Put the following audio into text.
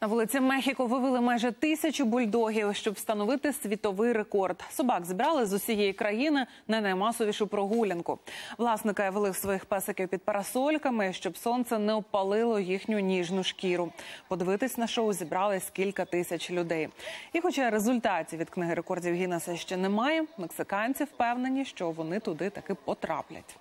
На вулиці Мехіко вивели майже тисячу бульдогів, щоб встановити світовий рекорд. Собак зібрали з усієї країни на наймасовішу прогулянку. Власника вели своїх песиків під парасольками, щоб сонце не опалило їхню ніжну шкіру. Подивитись на шоу зібрались кілька тисяч людей. І, хоча результатів від книги рекордів Гіннеса ще немає, мексиканці впевнені, що вони туди таки потраплять.